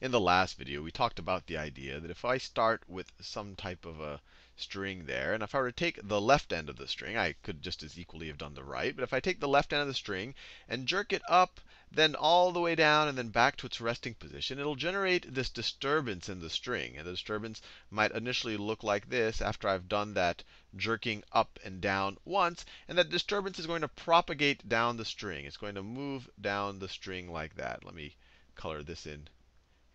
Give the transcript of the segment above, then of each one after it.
in the last video, we talked about the idea that if I start with some type of a string there, and if I were to take the left end of the string, I could just as equally have done the right. But if I take the left end of the string and jerk it up, then all the way down, and then back to its resting position, it'll generate this disturbance in the string. And the disturbance might initially look like this after I've done that jerking up and down once. And that disturbance is going to propagate down the string. It's going to move down the string like that. Let me color this in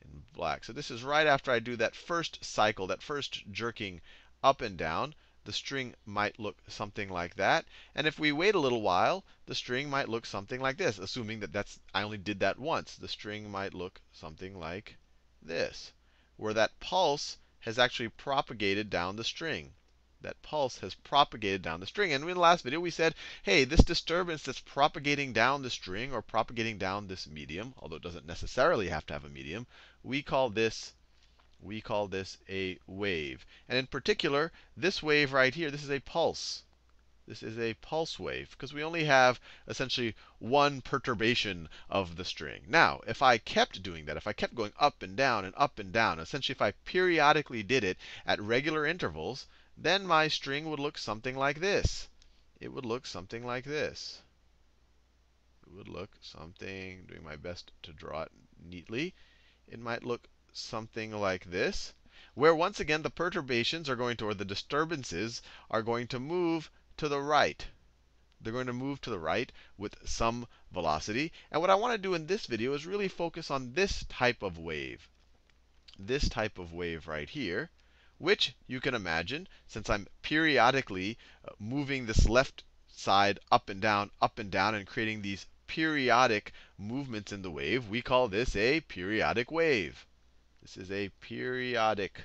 in black. So this is right after I do that first cycle, that first jerking up and down, the string might look something like that. And if we wait a little while, the string might look something like this, assuming that that's I only did that once. The string might look something like this, where that pulse has actually propagated down the string. That pulse has propagated down the string. And in the last video, we said, hey, this disturbance that's propagating down the string or propagating down this medium, although it doesn't necessarily have to have a medium, we call this we call this a wave. And in particular, this wave right here, this is a pulse. This is a pulse wave, because we only have essentially one perturbation of the string. Now, if I kept doing that, if I kept going up and down and up and down, essentially if I periodically did it at regular intervals, then my string would look something like this. It would look something like this. It would look something, doing my best to draw it neatly. It might look something like this, where once again the perturbations are going to, or the disturbances are going to move to the right. They're going to move to the right with some velocity. And what I want to do in this video is really focus on this type of wave. This type of wave right here, which you can imagine, since I'm periodically uh, moving this left side up and down, up and down, and creating these periodic movements in the wave, we call this a periodic wave. This is a periodic,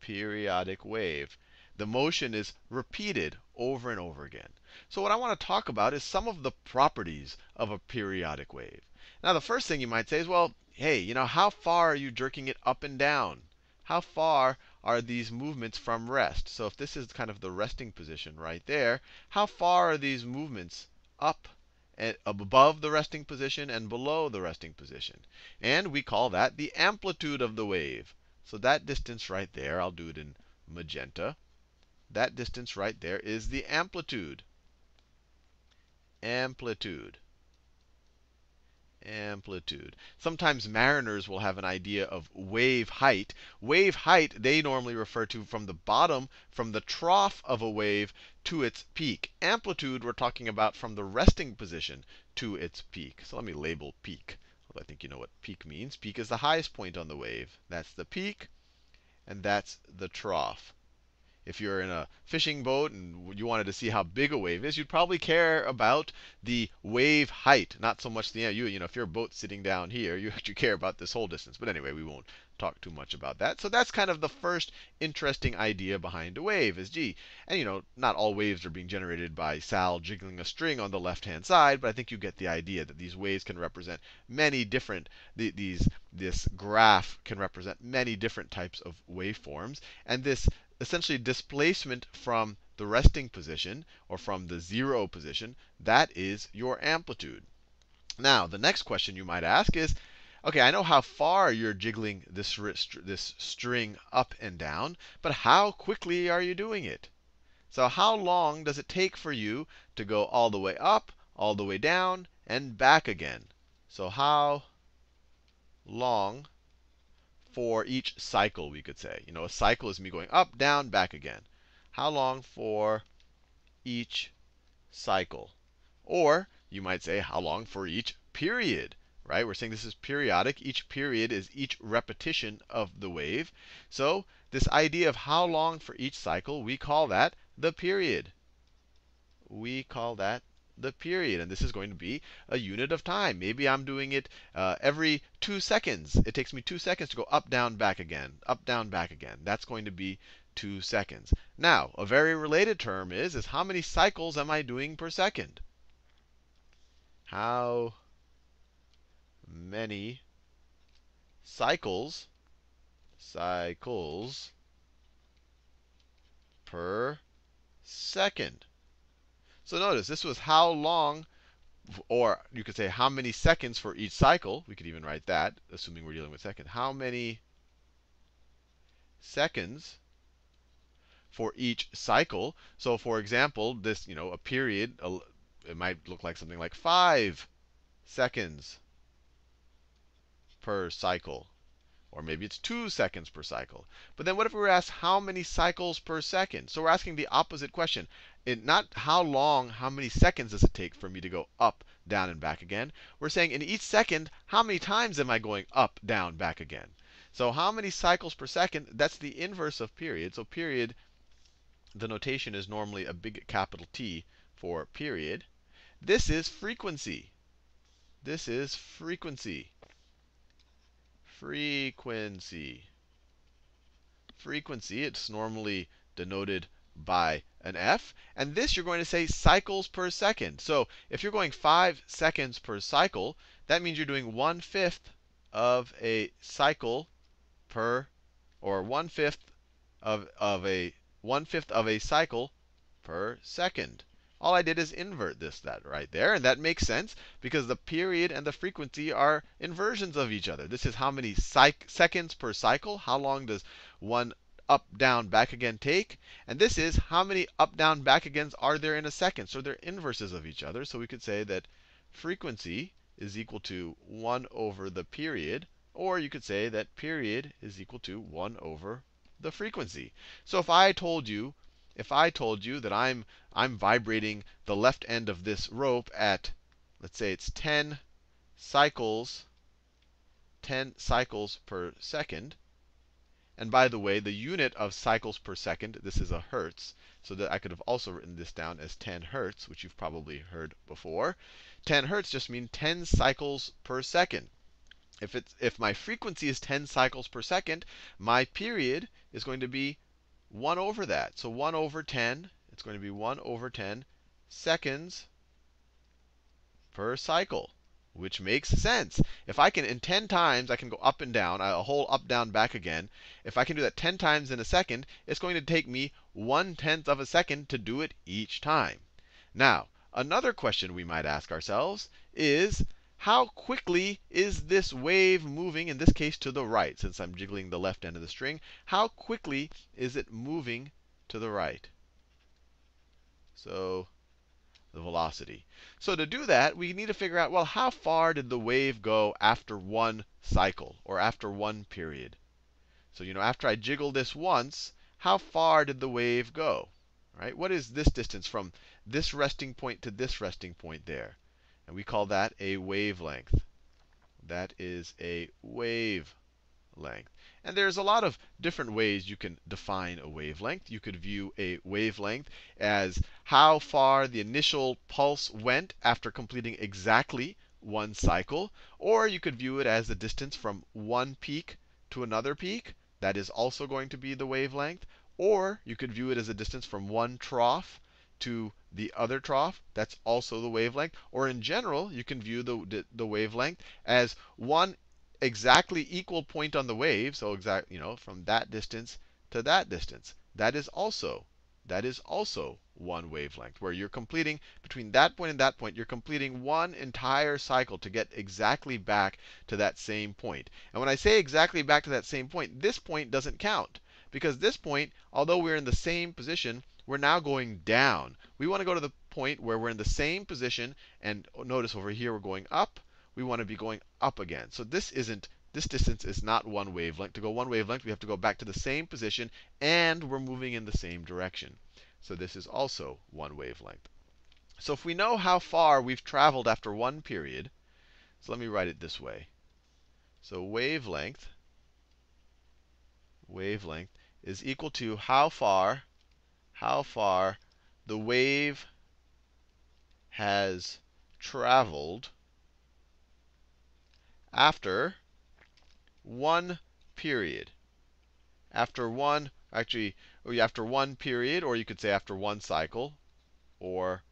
periodic wave. The motion is repeated over and over again. So what I want to talk about is some of the properties of a periodic wave. Now, the first thing you might say is, well, hey, you know, how far are you jerking it up and down? How far are these movements from rest? So if this is kind of the resting position right there, how far are these movements up and above the resting position and below the resting position. And we call that the amplitude of the wave. So that distance right there, I'll do it in magenta. That distance right there is the amplitude. Amplitude amplitude. Sometimes mariners will have an idea of wave height. Wave height, they normally refer to from the bottom, from the trough of a wave to its peak. Amplitude, we're talking about from the resting position to its peak. So let me label peak. I think you know what peak means. Peak is the highest point on the wave. That's the peak, and that's the trough if you're in a fishing boat and you wanted to see how big a wave is, you'd probably care about the wave height, not so much the you you know if your boat's sitting down here, you actually care about this whole distance. But anyway, we won't talk too much about that. So that's kind of the first interesting idea behind a wave is gee, and you know, not all waves are being generated by Sal jiggling a string on the left-hand side, but I think you get the idea that these waves can represent many different these this graph can represent many different types of waveforms, and this essentially displacement from the resting position, or from the zero position, that is your amplitude. Now, the next question you might ask is, OK, I know how far you're jiggling this, this string up and down, but how quickly are you doing it? So how long does it take for you to go all the way up, all the way down, and back again? So how long for each cycle, we could say. You know, a cycle is me going up, down, back again. How long for each cycle? Or you might say, how long for each period? Right? We're saying this is periodic. Each period is each repetition of the wave. So this idea of how long for each cycle, we call that the period. We call that the period. And this is going to be a unit of time. Maybe I'm doing it uh, every two seconds. It takes me two seconds to go up, down, back again, up, down, back again. That's going to be two seconds. Now, a very related term is, is how many cycles am I doing per second? How many cycles, cycles per second? So notice, this was how long or you could say how many seconds for each cycle. We could even write that, assuming we're dealing with seconds. How many seconds for each cycle? So for example, this, you know, a period, it might look like something like 5 seconds per cycle. Or maybe it's 2 seconds per cycle. But then what if we were asked how many cycles per second? So we're asking the opposite question. It, not how long, how many seconds does it take for me to go up, down, and back again. We're saying in each second, how many times am I going up, down, back again? So how many cycles per second? That's the inverse of period. So period, the notation is normally a big capital T for period. This is frequency. This is frequency frequency. Frequency, it's normally denoted by an F. And this you're going to say cycles per second. So if you're going 5 seconds per cycle, that means you're doing 1 fifth of a cycle per, or 1 fifth of, of a 1 fifth of a cycle per second. All I did is invert this that right there, and that makes sense because the period and the frequency are inversions of each other. This is how many seconds per cycle. How long does one up, down, back again take? And this is how many up, down, back agains are there in a second. So they're inverses of each other. So we could say that frequency is equal to 1 over the period. Or you could say that period is equal to 1 over the frequency. So if I told you if I told you that I'm, I'm vibrating the left end of this rope at, let's say it's 10 cycles, 10 cycles per second. And by the way, the unit of cycles per second, this is a hertz. So that I could have also written this down as 10 hertz, which you've probably heard before. 10 hertz just means 10 cycles per second. If, it's, if my frequency is 10 cycles per second, my period is going to be 1 over that. So 1 over 10, it's going to be 1 over 10 seconds per cycle, which makes sense. If I can, in 10 times, I can go up and down, a whole up, down, back again. If I can do that 10 times in a second, it's going to take me 1 tenth of a second to do it each time. Now, another question we might ask ourselves is, how quickly is this wave moving, in this case to the right, since I'm jiggling the left end of the string? How quickly is it moving to the right? So the velocity. So to do that, we need to figure out, well, how far did the wave go after one cycle, or after one period? So you know, after I jiggle this once, how far did the wave go? Right? What is this distance from this resting point to this resting point there? And we call that a wavelength. That is a wavelength. And there's a lot of different ways you can define a wavelength. You could view a wavelength as how far the initial pulse went after completing exactly one cycle. Or you could view it as the distance from one peak to another peak. That is also going to be the wavelength. Or you could view it as a distance from one trough to the other trough, that's also the wavelength. Or in general, you can view the, the, wavelength as one exactly equal point on the wave, so exact, you know, from that distance to that distance. That is also that is also one wavelength, where you're completing between that point and that point, you're completing one entire cycle to get exactly back to that same point. And when I say exactly back to that same point, this point doesn't count. Because this point, although we're in the same position, we're now going down. We want to go to the point where we're in the same position. And notice over here we're going up. We want to be going up again. So this isn't this distance is not one wavelength. To go one wavelength, we have to go back to the same position, and we're moving in the same direction. So this is also one wavelength. So if we know how far we've traveled after one period, so let me write it this way. So wavelength, wavelength is equal to how far how far the wave has traveled after one period. After one, actually, oh after one period, or you could say after one cycle, or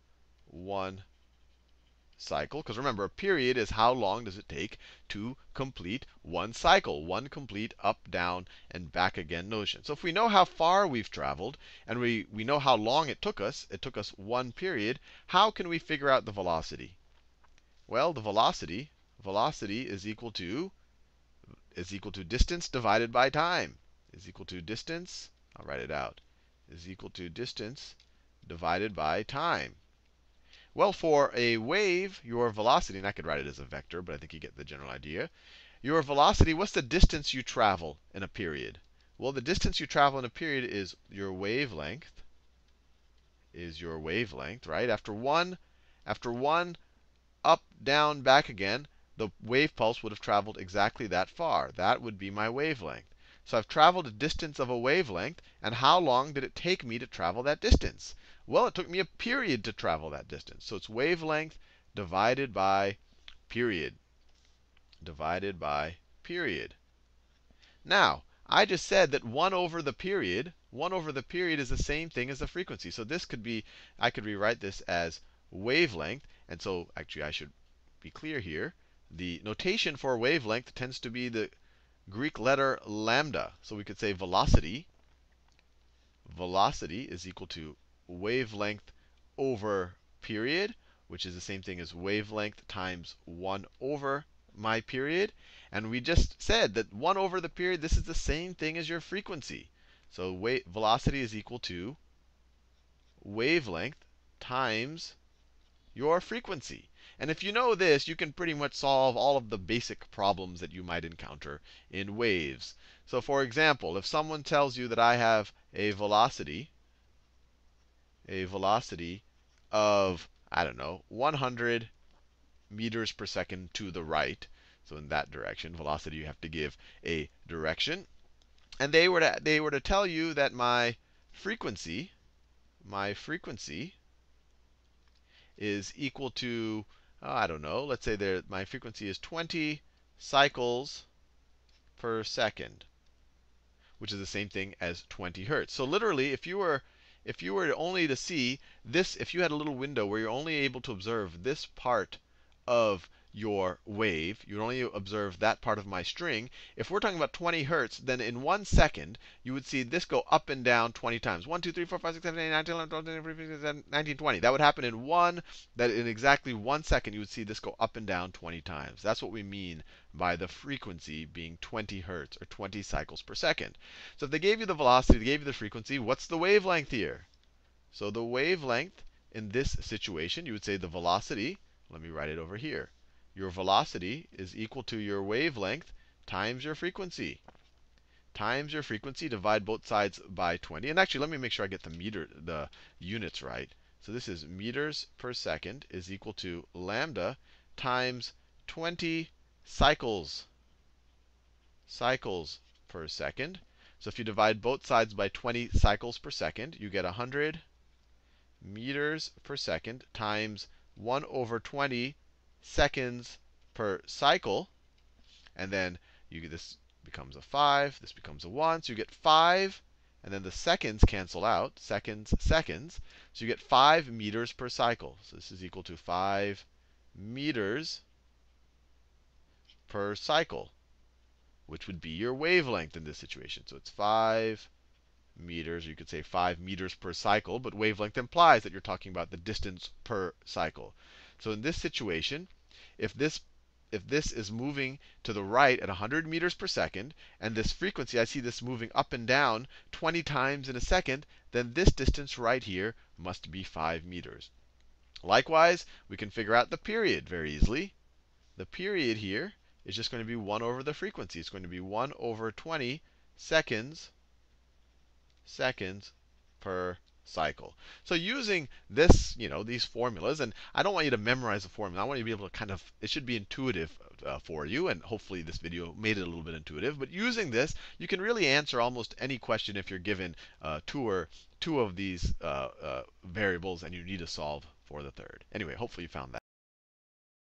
one cycle. Because remember, a period is how long does it take to complete one cycle, one complete up, down, and back again notion. So if we know how far we've traveled, and we, we know how long it took us, it took us one period, how can we figure out the velocity? Well, the velocity, velocity is equal to is equal to distance divided by time. Is equal to distance, I'll write it out, is equal to distance divided by time. Well, for a wave, your velocity, and I could write it as a vector, but I think you get the general idea. Your velocity, what's the distance you travel in a period? Well, the distance you travel in a period is your wavelength. Is your wavelength, right? After one, after one up, down, back again, the wave pulse would have traveled exactly that far. That would be my wavelength. So I've traveled a distance of a wavelength, and how long did it take me to travel that distance? Well, it took me a period to travel that distance. So it's wavelength divided by period. Divided by period. Now, I just said that 1 over the period, 1 over the period is the same thing as the frequency. So this could be, I could rewrite this as wavelength. And so actually I should be clear here. The notation for wavelength tends to be the Greek letter lambda. So we could say velocity. Velocity is equal to wavelength over period, which is the same thing as wavelength times 1 over my period. And we just said that 1 over the period, this is the same thing as your frequency. So velocity is equal to wavelength times your frequency. And if you know this, you can pretty much solve all of the basic problems that you might encounter in waves. So for example, if someone tells you that I have a velocity a velocity of, I don't know, 100 meters per second to the right. So in that direction, velocity, you have to give a direction. And they were to, they were to tell you that my frequency, my frequency is equal to, I don't know, let's say there, my frequency is 20 cycles per second, which is the same thing as 20 hertz. So literally, if you were if you were only to see this, if you had a little window where you're only able to observe this part of your wave, you would only observe that part of my string. If we're talking about 20 hertz, then in one second, you would see this go up and down 20 times. 1, 2, 3, 4, 5, 6, 7, 8, 9, 10, 11, 12, 13, 14, 15, 16, 19, 20. That would happen in one, that in exactly one second, you would see this go up and down 20 times. That's what we mean by the frequency being 20 hertz, or 20 cycles per second. So if they gave you the velocity, they gave you the frequency, what's the wavelength here? So the wavelength in this situation, you would say the velocity, let me write it over here. Your velocity is equal to your wavelength times your frequency. Times your frequency, divide both sides by 20. And actually, let me make sure I get the meter, the units right. So this is meters per second is equal to lambda times 20 cycles. Cycles per second. So if you divide both sides by 20 cycles per second, you get 100 meters per second times 1 over 20 seconds per cycle. And then you this becomes a 5, this becomes a 1. So you get 5, and then the seconds cancel out, seconds, seconds. So you get 5 meters per cycle. So this is equal to 5 meters per cycle, which would be your wavelength in this situation. So it's 5 meters. You could say 5 meters per cycle, but wavelength implies that you're talking about the distance per cycle. So in this situation, if this if this is moving to the right at 100 meters per second, and this frequency, I see this moving up and down 20 times in a second, then this distance right here must be 5 meters. Likewise, we can figure out the period very easily. The period here is just going to be 1 over the frequency. It's going to be 1 over 20 seconds seconds per cycle. So using this, you know, these formulas, and I don't want you to memorize the formula. I want you to be able to kind of, it should be intuitive uh, for you, and hopefully this video made it a little bit intuitive. But using this, you can really answer almost any question if you're given uh, two or two of these uh, uh variables and you need to solve for the third. Anyway, hopefully you found that.